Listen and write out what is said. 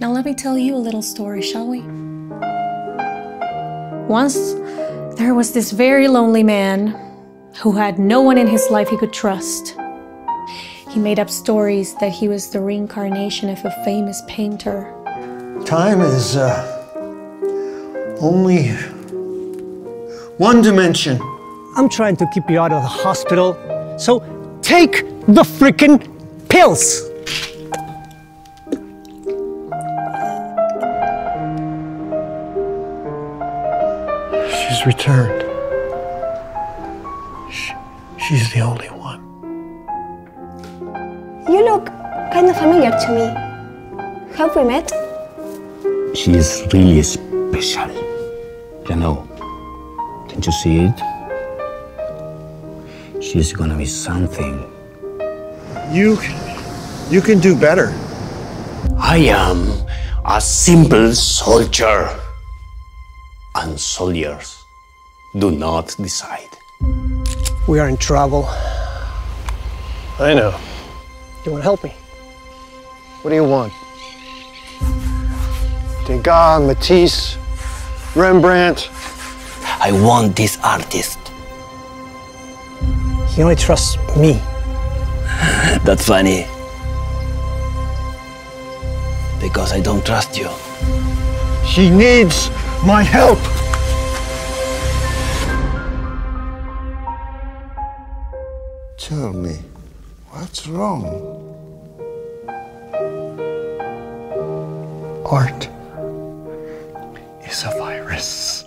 Now, let me tell you a little story, shall we? Once, there was this very lonely man who had no one in his life he could trust. He made up stories that he was the reincarnation of a famous painter. Time is uh, only one dimension. I'm trying to keep you out of the hospital, so take the freaking pills! She's returned. She, she's the only one. You look kind of familiar to me. Have we met? She is really special. You know, don't you see it? She's gonna be something. You, you can do better. I am a simple soldier. And soldiers do not decide. We are in trouble. I know. You want to help me? What do you want? Degas, Matisse, Rembrandt. I want this artist. He only trusts me. That's funny. Because I don't trust you. She needs my help. Tell me, what's wrong? Art is a virus.